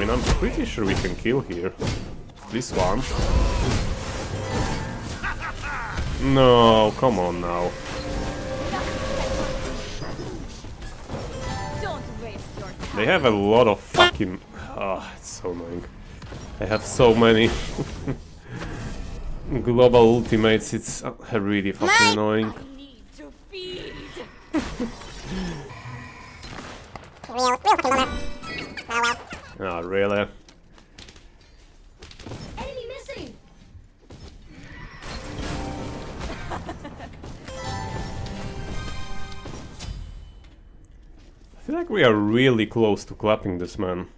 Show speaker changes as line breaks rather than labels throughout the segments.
mean, I'm pretty sure we can kill here. This one. No, come on now.
Don't waste your time.
They have a lot of fucking... Ah, it's so annoying. They have so many global ultimates, it's uh, really fucking annoying.
I need to feed.
Ah, really?
Enemy missing.
I feel like we are really close to clapping this man.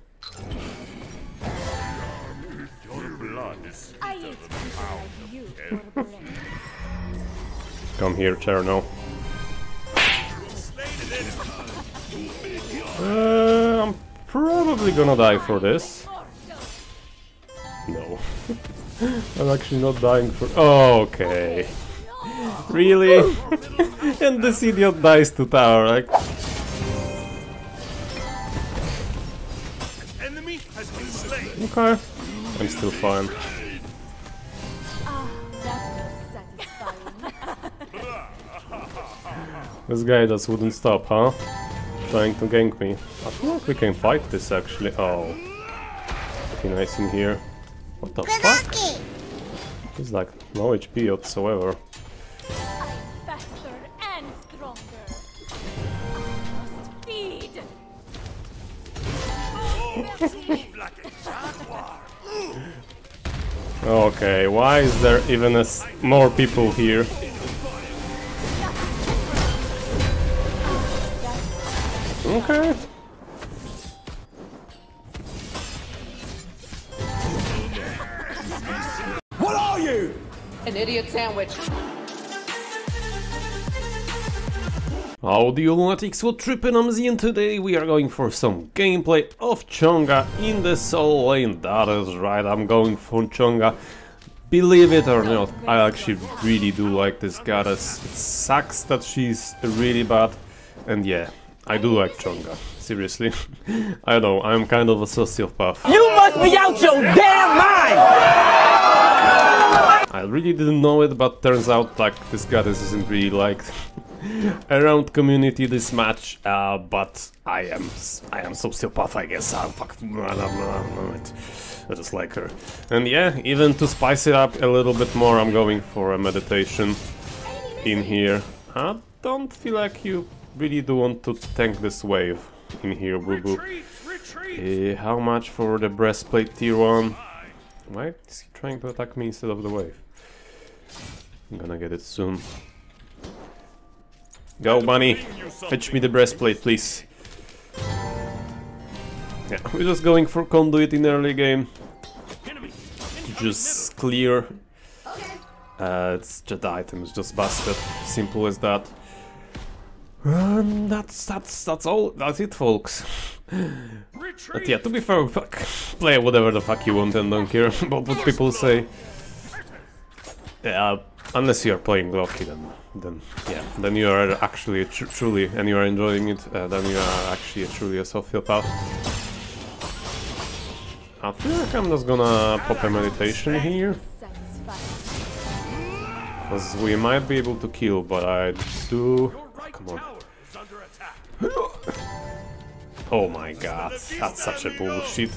I eat people like you for breakfast.
Come here, Cherno. Uh, I'm probably gonna die for this. No. I'm actually not dying for... okay. Really? and this idiot dies to tower, like...
Enemy has been slain.
Okay. I'm still fine.
Ah, that was satisfying.
This guy just wouldn't stop, huh? Trying to gank me. I feel like we can fight this actually. Oh. Pretty nice in here. What the fuck? He's like no HP whatsoever.
I'm faster and stronger. I must feed.
Okay, why is there even more people here? Okay.
Sandwich.
How do you lunatics what tripping I'm and today we are going for some gameplay of Chang'e in the soul lane. That is right, I'm going for Chang'e. Believe it or not, I actually really do like this goddess. It sucks that she's really bad. And yeah, I do like Chang'e. Seriously. I know, I'm kind of a sociopath.
You must be out your damn mind!
I really didn't know it, but turns out like this goddess isn't really liked around community this match. Uh, but I am I am sociopath, I guess. I'm fuck, I just like her. And yeah, even to spice it up a little bit more, I'm going for a meditation in here. I don't feel like you really do want to tank this wave in here, boo boo.
Retreat, retreat.
Uh, how much for the breastplate tier 1? Why is he trying to attack me instead of the wave? I'm gonna get it soon. Go, bunny! Fetch me the breastplate, please. Yeah, we're just going for conduit in early game. Just clear. Uh, it's just the item is just busted. Simple as that. And that's that's that's all. That's it, folks. But yeah, to be fair, fuck, play whatever the fuck you want and don't care about what people say. Yeah, unless you are playing Loki, then, then yeah, then you are actually tr truly, and you are enjoying it, uh, then you are actually truly a sociopath. I feel like I'm just gonna pop a meditation here, because we might be able to kill, but I do...
Your right
Come on.
tower is under attack.
Oh my god, that's such a bullshit.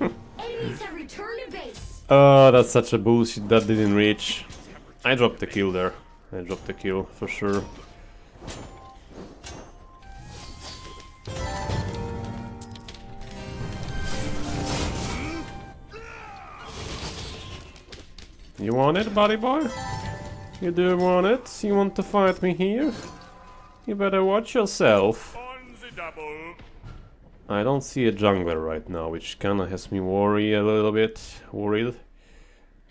Enemies have returned to base.
Oh, that's such a bullshit that didn't reach. I dropped the kill there. I dropped the kill for sure. You want it, buddy boy? You do want it? You want to fight me here? You better watch yourself. I don't see a jungler right now, which kinda has me worry a little bit. Worried.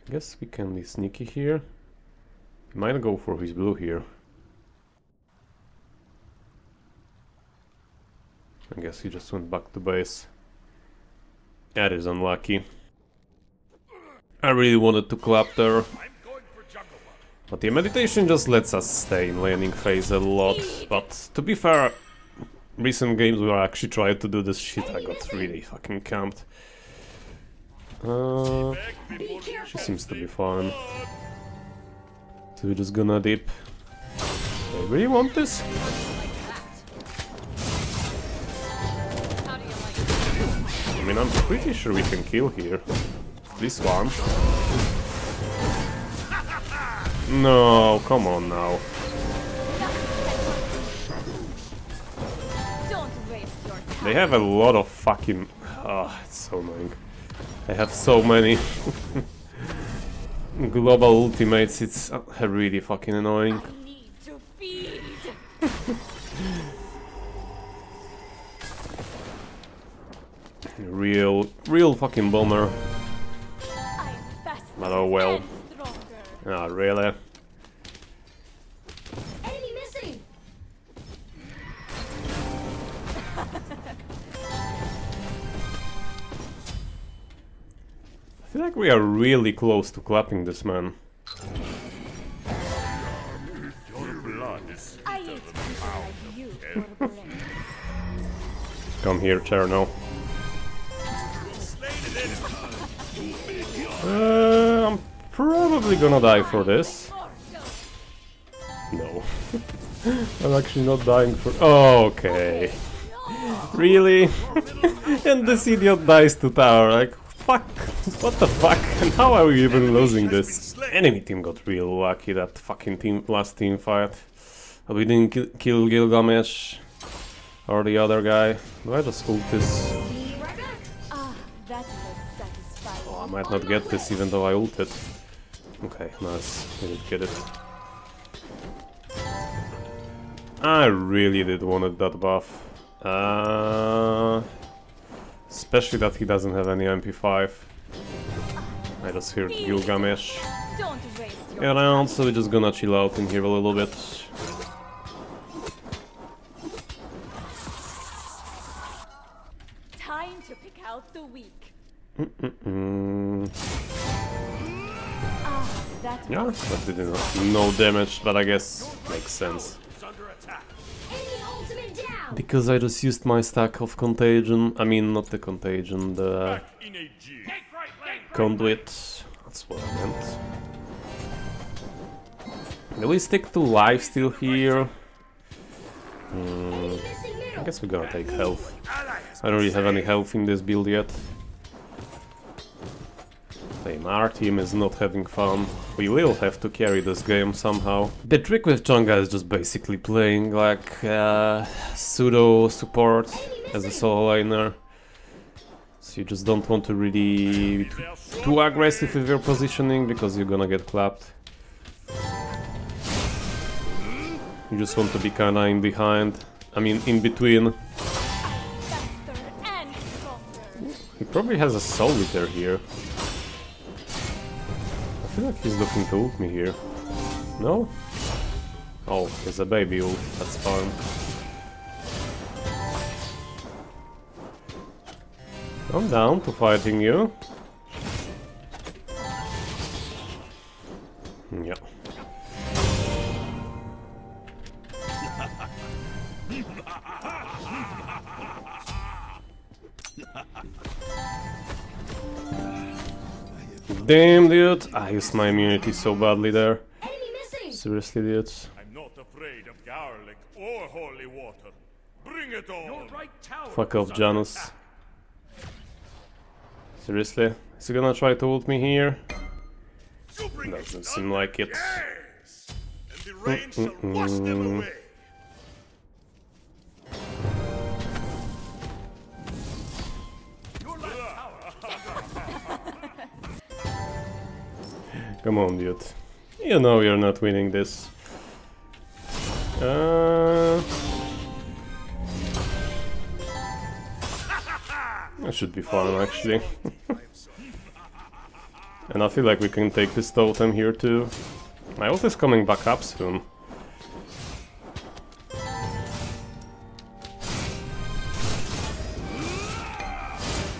I Guess we can be sneaky here. Might go for his blue here. I guess he just went back to base. That is unlucky. I really wanted to clap there. But the meditation just lets us stay in laning phase a lot. But to be fair, recent games where I actually tried to do this shit, I got really fucking camped. Uh, she seems to be fine. So we're just gonna dip. I really want this? I mean, I'm pretty sure we can kill here. This one. No, come on now.
Don't waste your time.
They have a lot of fucking... Ah, it's so annoying. They have so many global ultimates, it's uh, really fucking annoying.
I need to feed.
Real, real fucking bomber.
I'm
But oh well. Ah, really?
Enemy missing.
I feel like we are really close to clapping this man.
Your blood is
I eat people like you for brains.
Come here, Cherno. Uh, I'm probably gonna die for this. No. I'm actually not dying for... Oh, okay. Really? and this idiot dies to tower, like, fuck, what the fuck? And how are we even losing this? Enemy team got real lucky that fucking team last team fight. We didn't ki- kill Gilgamesh or the other guy. Do I just ult this?
Be right back. Ah, that was satisfying.
Oh, I might not get this even though I ulted. Okay, nice. I did get it. I really did wanted that buff. Uh, especially that he doesn't have any MP5. I just heard Gilgamesh
your
around, so we're just gonna chill out in here a little bit.
time to pick out the weak.
Mm,
Ah, that
yeah,
was
that did no, no damage, but I guess makes sense.
is under attack.
enemy ultimate down.
Because I just used my stack of contagion. I mean, not the contagion, the
Back in a G. Take right lane.
conduit. That's what I meant. Do we stick to life still here?
Missing
I guess we're gonna take health. I don't really have any health in this build yet. Our team is not having fun. We will have to carry this game somehow. The trick with Chang'e is just basically playing like uh, pseudo support as a solo laner. So you just don't want to really too, aggressive with your positioning because you're gonna get clapped. You just want to be kinda in behind. I mean, in between. He probably has a solitaire here. I feel like he's looking to ult me here. No? Oh, he's a baby ult, that's fine. I'm down to fighting you. Yeah. Damn, dude. I used my immunity so badly there. Seriously, dude.
I'm not afraid of garlic or holy water. Bring it on. Right tower
Fuck
is
off, Janus. Seriously? Is he gonna try to ult me here?
It
Doesn't seem like it.
Yes. And the rain
Come on, dude. You know you're not winning this. Uh... That should be fun, actually. and I feel like we can take this totem here too. My ult is coming back up soon.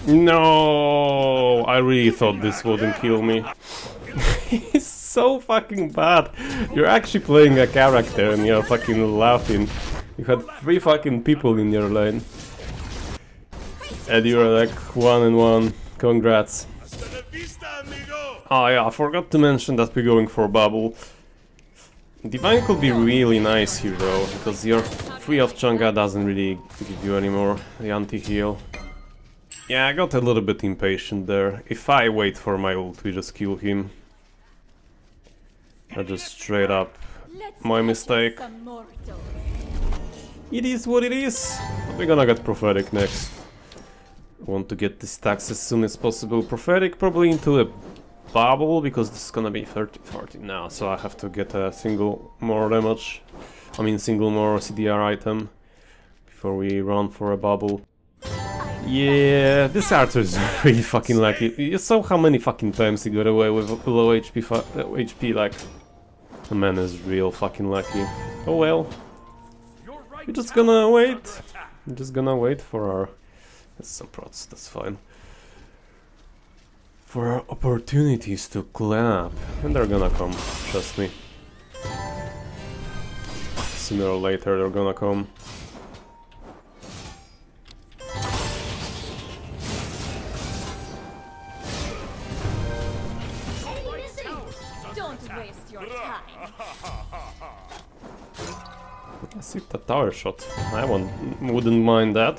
No, I really thought this wouldn't kill me. He's so fucking bad. You're actually playing a character and you're fucking laughing. You had three fucking people in your lane. And you were like one and one. Congrats. Oh yeah, I forgot to mention that we're going for bubble. Divine could be really nice here though, because your free of Chang'e doesn't really give you anymore the anti-heal. Yeah, I got a little bit impatient there. If I wait for my ult, we just kill him. I just straight up My mistake. It is what it is. We're gonna get Prophetic next. Want to get the stacks as soon as possible. Prophetic probably into a bubble because this is gonna be 30-40 now, so I have to get a single more damage. I mean single more CDR item before we run for a bubble. Yeah, this Arthur is really fucking lucky. You saw how many fucking times he got away with low HP, fu- uh, HP like... The man is real fucking lucky. Oh well, we're just gonna wait. We're just gonna wait for our. That's some prots, that's fine. For our opportunities to clap. And they're gonna come, trust me. Sooner or later they're gonna come. Tower shot. I won't, wouldn't mind that.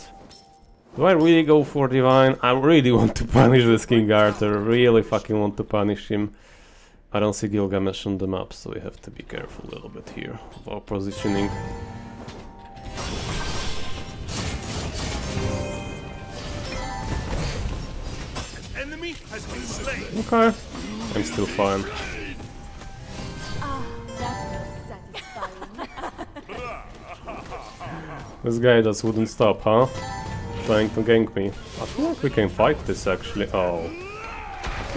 Do I really go for Divine? I really want to punish this King Arthur. Really fucking want to punish him. I don't see Gilgamesh on the map, so we have to be careful a little bit here of our positioning.
Enemy has been slain!
Okay. I'm still fine. This guy just wouldn't stop, huh? Trying to gank me. I feel like we can fight this actually. Oh.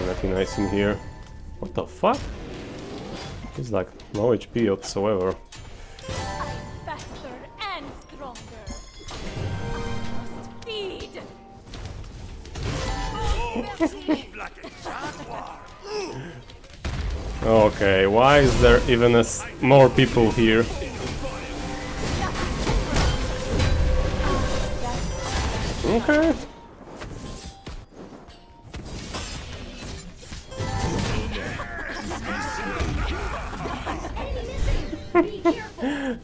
Nothing nice in here. What the fuck? He's like no HP whatsoever.
I'm faster and stronger. I must feed.
Move like a jaguar!
Okay, why is there even more people here?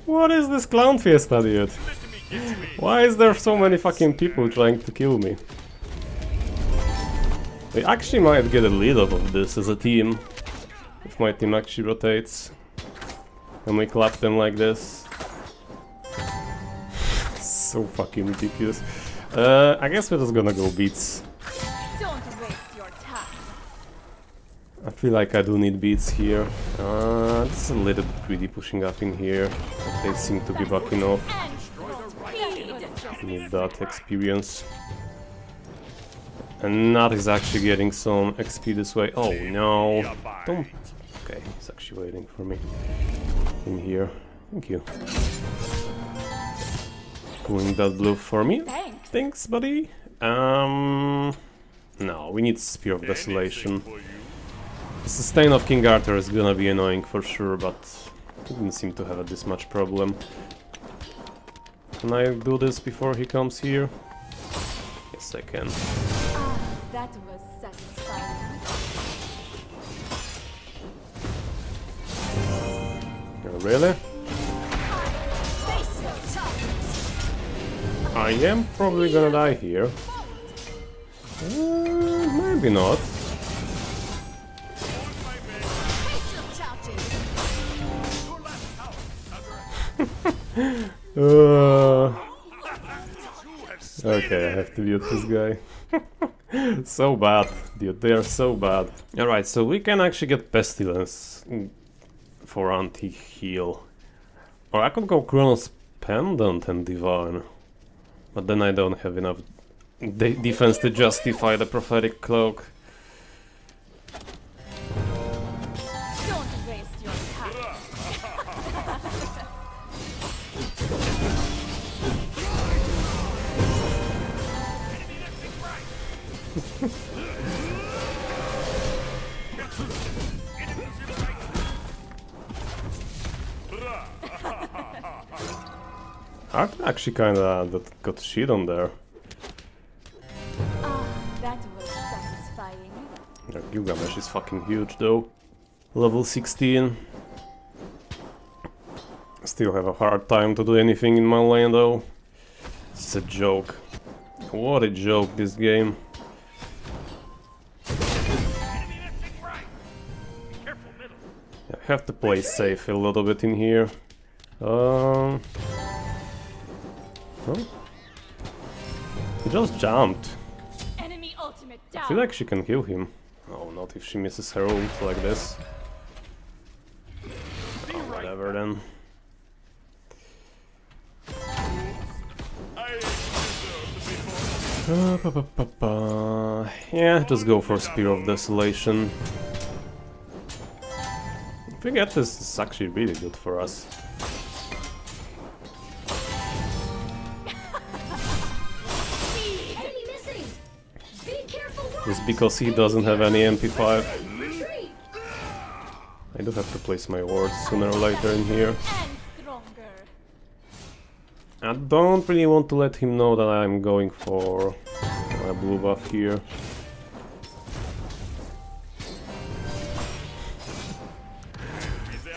What is this clown fiesta, dude? Why is there so many fucking people trying to kill me? We actually might get a lead off of this as a team. If my team actually rotates. And we clap them like this. so fucking ridiculous. Uh, I guess we're just gonna go beats. I feel like I do need beats here. Uh, this is a little bit greedy pushing up in here. But they seem to be backing off. Need that experience. And Nat is actually getting some XP this way. Oh no! Don't. Okay, he's actually waiting for me in here. Thank you. Pulling that blue for me.
Thanks.
Thanks, buddy. Um. No, we need Spear of Desolation. The sustain of King Arthur is gonna be annoying for sure, but he didn't seem to have this much problem. Can I do this before he comes here? Yes, I can.
Ah, that was satisfying.
Really? I am probably gonna die here. Uh, maybe not. Uh, okay, I have to mute this guy. so bad, dude. They are so bad. Alright, so we can actually get Pestilence for anti-heal. Or I could go Chronos Pendant and Divine. But then I don't have enough de defense to justify the Prophetic Cloak. Art actually kinda that got shit on there.
Ah, that was satisfying.
Their Gilgamesh is fucking huge though. Level 16. Still have a hard time to do anything in my lane though. It's a joke. What a joke this game. I have to play safe a little bit in here. Um. Oh. He just jumped. I feel like she can kill him. Oh, not if she misses her ult like this. Oh, whatever then.
I deserve to be born.
Uh, pa, pa, pa, pa. Yeah, just go for Spear of Desolation. If we get this, it's actually really good for us. Just because he doesn't have any MP5. I do have to place my wards sooner or later in here. I don't really want to let him know that I'm going for my blue buff here.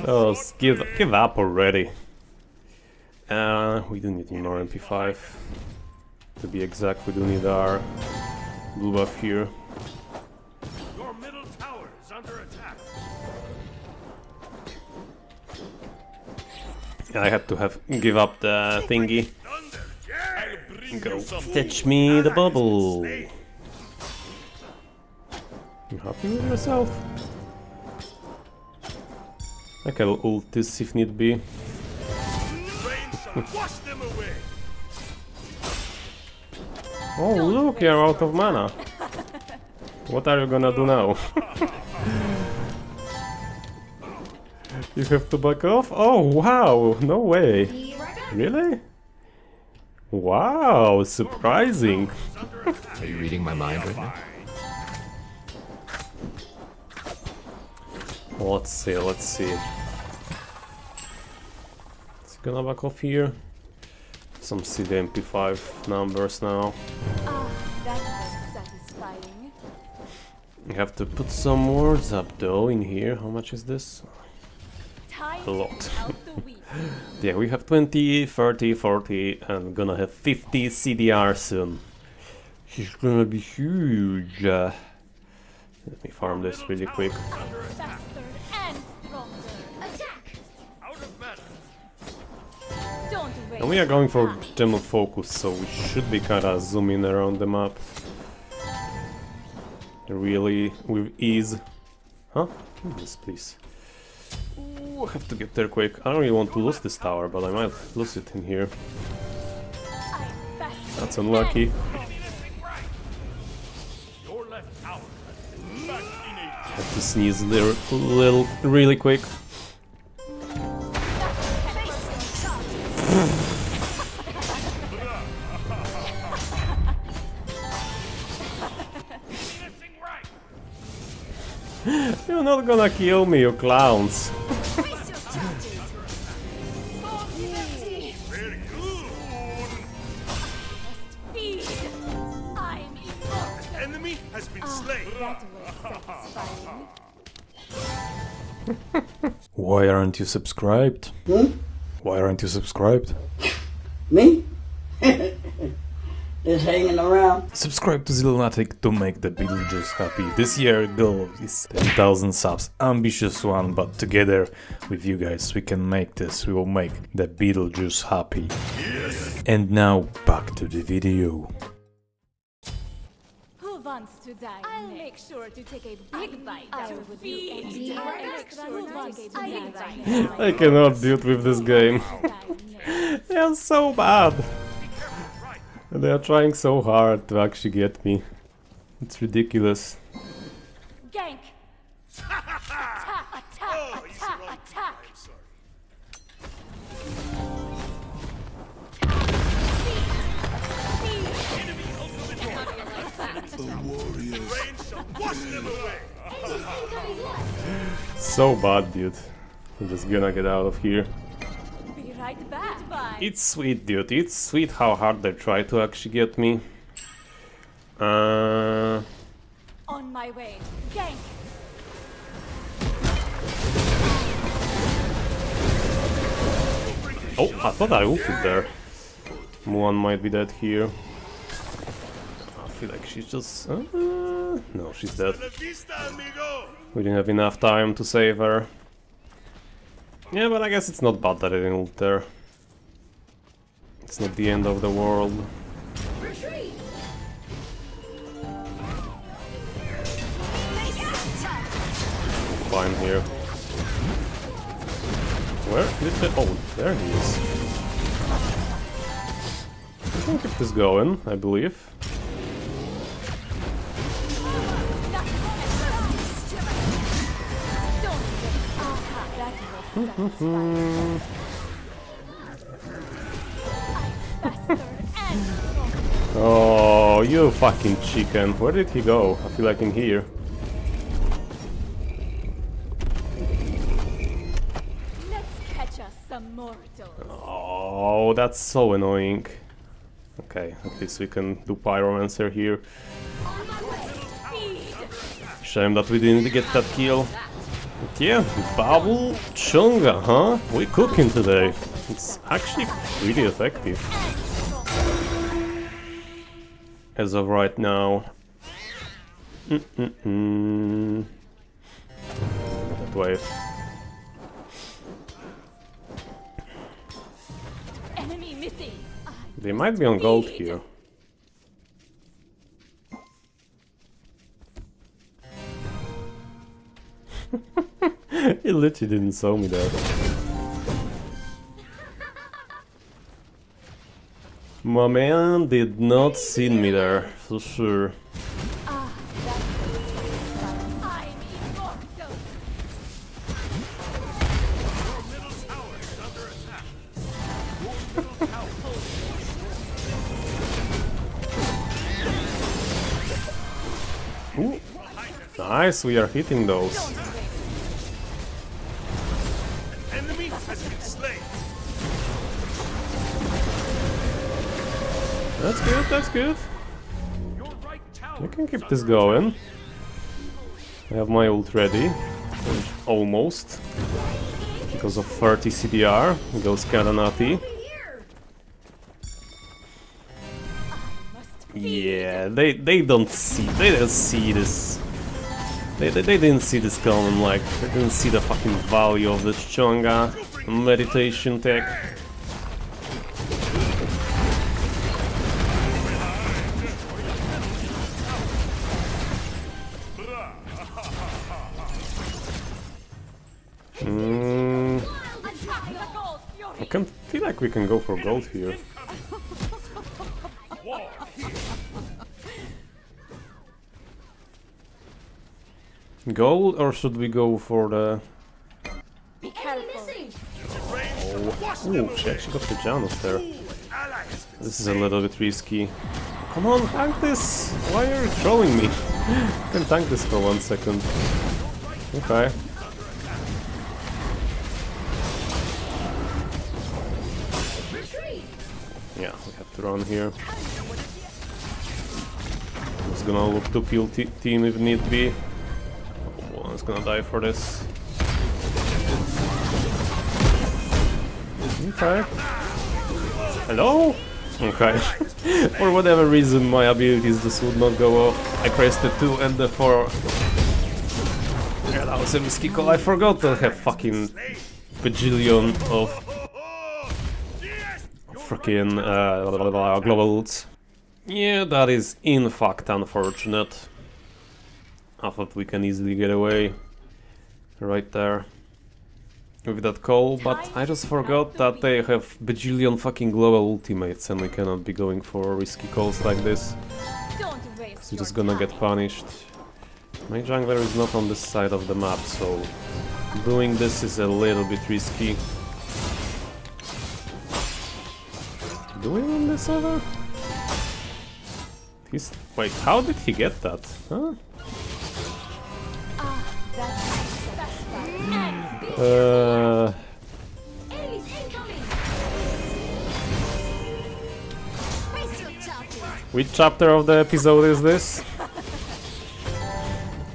Oh, give give up already. Uh, we do need more MP5. To be exact, we do need our blue buff here.
Your middle tower is under attack.
I had to have give up the thingy.
Thunder, yeah! I'll bring
Go fetch me the bubble. You happy with yourself? I can ult this if need be. Oh look, you're out of mana. What are you gonna do now? you have to back off? Oh wow, no way.
Be right back!
Really? Wow, surprising.
Are you reading my mind right now?
Let's see, let's see. Is he gonna back off here? Some CD MP5 numbers now.
Ah, that was satisfying.
We have to put some words up though in here. How much is this?
Time
A lot.
to out the weak.
Yeah, we have 20, 30, 40, and gonna have 50 CDR soon. He's gonna be huge. Uh, let me farm this really quick.
And
we are going for general focus, so we should be kinda zooming around the map. Really, with ease. Huh? Kill this, please. Ooh, I have to get there quick. I don't really want to lose this tower, but I might lose it in here. That's unlucky. Have to sneeze little, little really quick. You're not gonna kill me, you clowns.
Very good.
Speed. I'm immortal.
Enemy has been ah. slain.
That was satisfying.
Why aren't you subscribed? Hmm? Why aren't you subscribed?
Me? Just hanging around.
Subscribe to Ze Lunatic to make the Beetlejuice happy. This year goal is 10,000 subs. Ambitious one, but together with you guys we can make this. We will make the Beetlejuice happy. And now back to the video.
Who wants to die? I'll make sure to take a big bite out of you. I'll
right
make
back.
sure to
Who wants to die?
bite.
I cannot deal with this game. They are so bad. They are trying so hard to actually get me. It's ridiculous.
Gank. Attack, attack, attack, attack.
I'm sorry. Rain shall wash them away.
Incoming left!
So bad, dude. I'm just gonna get out of here. It's sweet, dude. It's sweet how hard they try to actually get me. Uh,
On my way. gank.
Oh, I thought I ulted there. Mulan might be dead here. I feel like she's just... Uh, no, she's dead.
La vista, amigo!
We didn't have enough time to save her. Yeah, but I guess it's not bad that I didn't ult there. It's not the end of the world. Fine here. Where did the... Oh, there he is. We can keep this going, I believe. Hmm, hmm, hmm. Oh, you fucking chicken. Where did he go? I feel like in here.
Let's catch us some mortals.
Oh, that's so annoying. Okay, at least we can do Pyromancer here. Shame that we didn't get that kill. But yeah, Babu Chang'e, huh? We cooking today. It's actually pretty effective. As of right now. Mm-mm-mm. That wave.
Enemy missing.
They might be on gold here. he literally didn't saw me there. My man did not see me there, for sure.
That's I'm immortal.
Ooh. Nice, we are hitting those. That's good, that's good. We can keep this going. I have my ult ready. Almost. Because of 30 CDR. Goes Karanati. Yeah, they they don't see they don't see this. They, they, they didn't see this coming, like they didn't see the fucking value of this Chang'e meditation tech. Mm,
Attack the gold
I can feel like we can go for gold here. Gold or should we go for the
Be careful.
Ooh, she actually got the Janus there.
Ally has been
This is a little bit risky. Come on, tank this! Why are you trolling me? I can tank this for one second. Okay. Here. Just gonna look to kill team if need be. One's gonna die for this. Okay. Hello? Okay. for whatever reason my abilities just would not go off. I pressed the 2 and the 4. Yeah, that was a call. I forgot to have fucking bajillion of freaking uh, global ults. Yeah, that is in fact unfortunate. I thought we can easily get away right there with that call, but I just forgot that they have bajillion fucking global ultimates and we cannot be going for risky calls like this. We're just gonna get punished. My jungler is not on this side of the map, so doing this is a little bit risky. Do we win this ever? He's... Wait, how did he get that? Huh? Uh... Which chapter of the episode is this?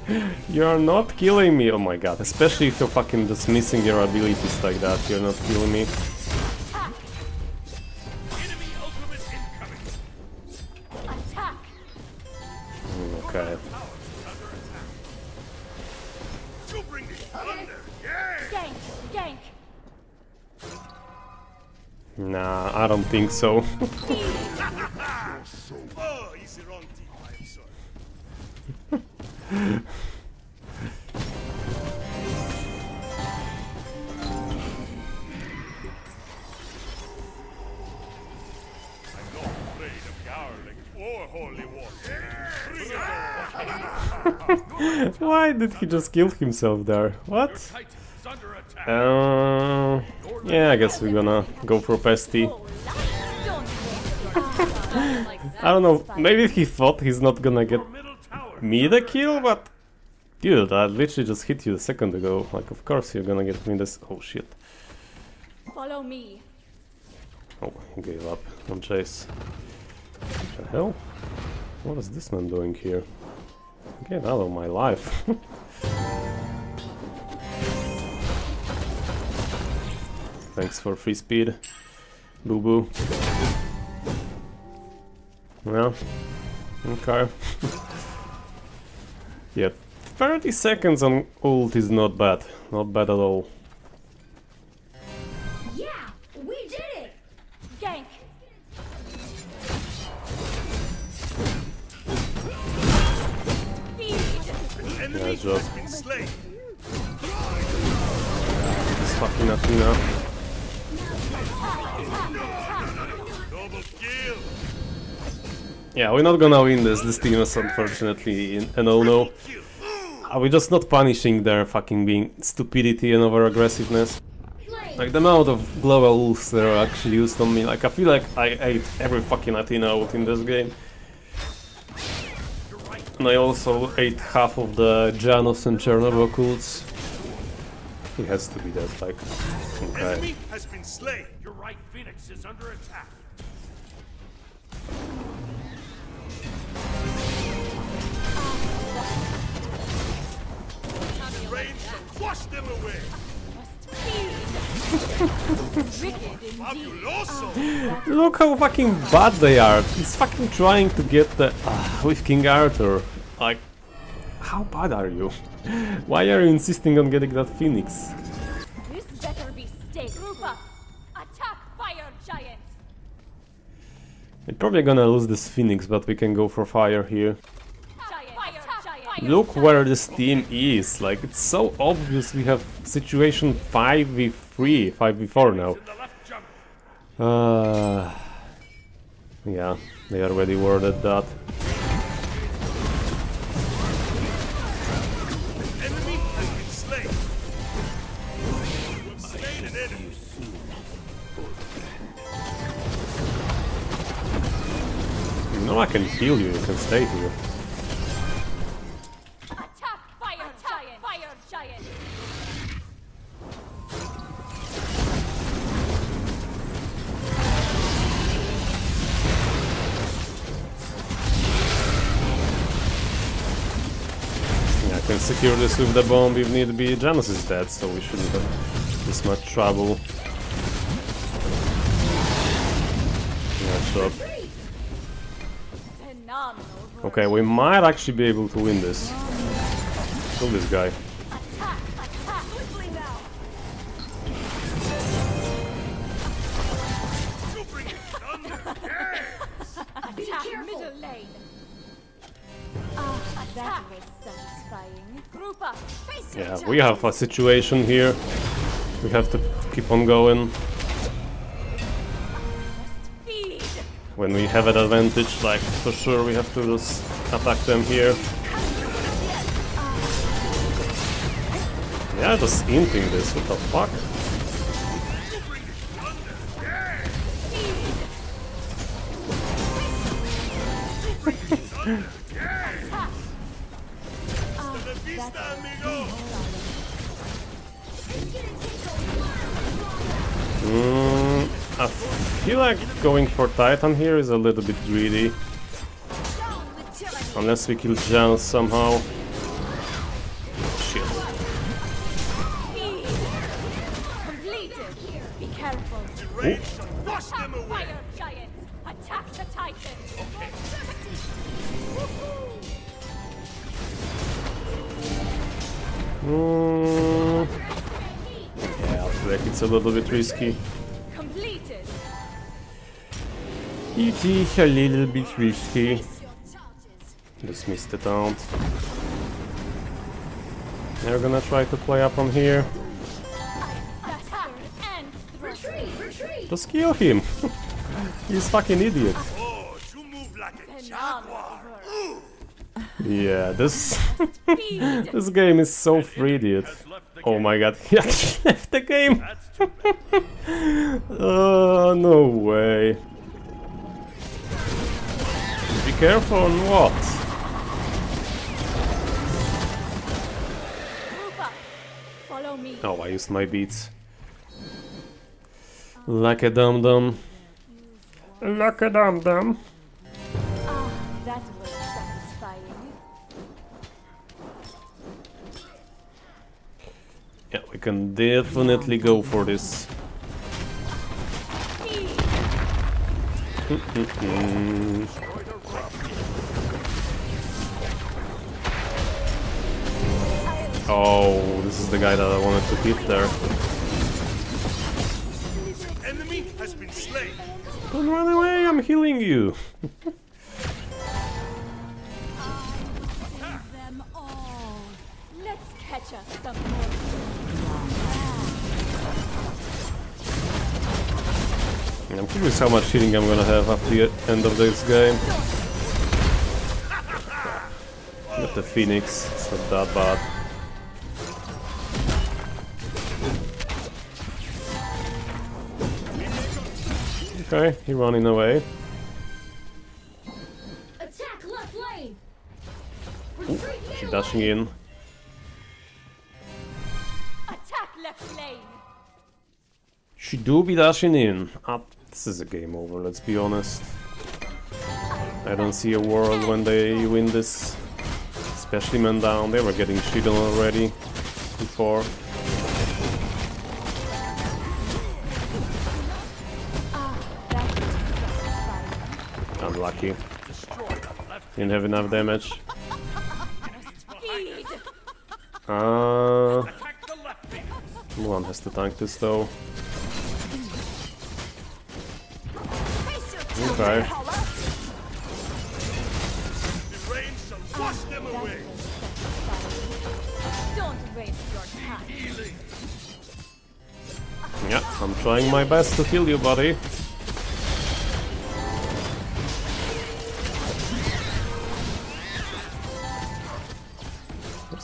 You're not killing me, oh my god. Especially if you're fucking dismissing your abilities like that. You're not killing me.
Gank! Gank!
Nah, I don't think so. Why did he just kill himself there? What?
Titan's under attack.
Uh, yeah, I guess we're gonna go for Pesty. I don't know, maybe he thought he's not gonna get me the kill, but... Dude, I literally just hit you a second ago. Like, of course you're gonna get me this... Oh, shit.
Follow me.
Oh, he gave up on chase. What the hell? What is this man doing here? Get out of my life. Thanks for free speed. Boo boo. Yeah. Okay. yeah, 30 seconds on ult is not bad. Not bad at all. Job. This fucking.
Double kill.
Yeah, we're not gonna win this. This team is unfortunately a no-no. Are we just not punishing their fucking being stupidity and over-aggressiveness? Like the amount of global ults that are actually used on me, like I feel like I ate every fucking Athena out in this game. And I also ate half of the Janus and Chernobog ults. He has to be that, like, okay.
Enemy has been slain. Your right phoenix is under attack. Rain shall wash them away.
Look how fucking bad they are. He's fucking trying to get the uh, with King Arthur. Like, how bad are you? Why are you insisting on getting that Phoenix?
This better be stake. Group up! Attack fire giant!
We're probably gonna lose this Phoenix, but we can go for fire here.
Giant! Fire giant!
Look where this team is. Like, it's so obvious we have situation 5v3, 5v4 now.
In the left jump.
Uh, yeah, they already worded that. Know I can heal you, you can stay here.
Attack fire giant! Fire giant!
Yeah, I can secure this with the bomb if need be. Janus is dead, so we shouldn't have this much trouble. Yeah, sure. Okay, we might actually be able to win this. Kill this guy.
Attack! Attack! Quickly now!
You bring it thunder. Yes.
Attack middle lane! Ah, that was satisfying. Group up! Face
Yeah, we have a situation here. We have to keep on going. When we have an advantage, like, for sure we have to just attack them here. Yeah, just inting this, what the fuck?
Hasta la vista, amigo.
Mm, I feel like going for Titan here is a little bit greedy. Unless we kill Janus somehow.
Shit.
Mm. Yeah, I feel like it's a little bit risky. Is a little bit risky. Dismiss the taunt. They're gonna try to play up on here. Just kill him. He's fucking idiot. Yeah, this this game is so free,
the
Oh my god, he actually left the game. Oh, no way. Be careful on what?
Move up! Follow me!
Oh, I used my beads. Like a dum dum. Like a dum dum.
Ah, that was satisfying.
Yeah, we can definitely go for this. Oh, this is the guy that I wanted to hit there.
Enemy has been slain.
Don't run away, I'm healing you.
them all! Let's catch us some more!
I'm curious how much healing I'm gonna have after the end of this game. Got the Phoenix, it's not that bad. Okay, he running away.
Attack left lane. Retreat
She dashing in.
Attack left lane!
She do be dashing in. Ah, this is a game over, let's be honest. I don't see a world when they win this. Especially men down, they were getting shit on already before. Unlucky. Didn't have enough damage. Uh. Mulan has to tank this though. Okay. Yeah, I'm trying my best to kill you, buddy.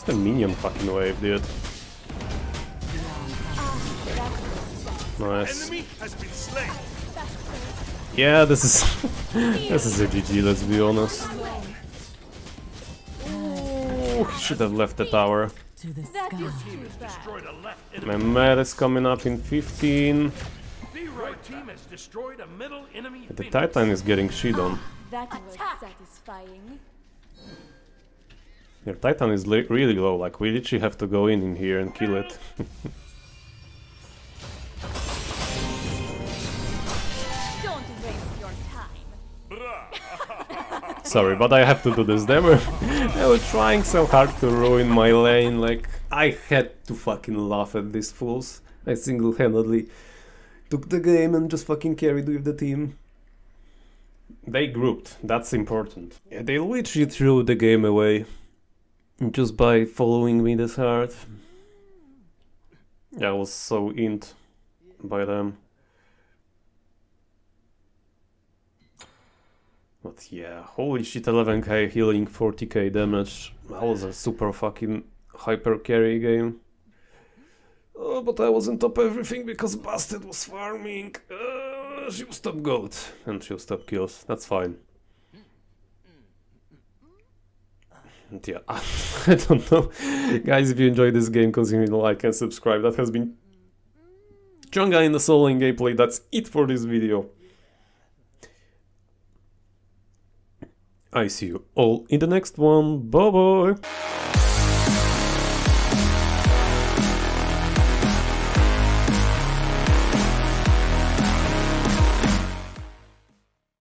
The minion fucking wave, dude? Nice.
Enemy has been slain.
Yeah, this is this is a GG. Let's be honest. Ooh, he should have left the tower.
That is too bad.
Destroyed a left enemy.
My med is coming up in 15.
The right team has destroyed a middle enemy.
The
Phoenix.
Titan is getting shit on.
That was satisfying.
Your Titan is really low, like we literally have to go in in here and kill it.
Don't waste your time.
Sorry, but I have to do this. They were, they were trying so hard to ruin my lane, like I had to fucking laugh at these fools. I single-handedly took the game and just fucking carried with the team. They grouped, that's important. Yeah, they literally threw the game away just by following me this hard. I was so int by them. But yeah, holy shit, 11k healing, 40k damage. That was a super fucking hyper carry game. Oh, but I was on top everything because Bastet was farming. Uh, she'll stop gold and she'll stop kills. That's fine. And yeah, I don't know. Guys, if you enjoyed this game, consider to like and subscribe. That has been Chang'e in the Solo Lane gameplay. That's it for this video. I see you all in the next one. Bye bye.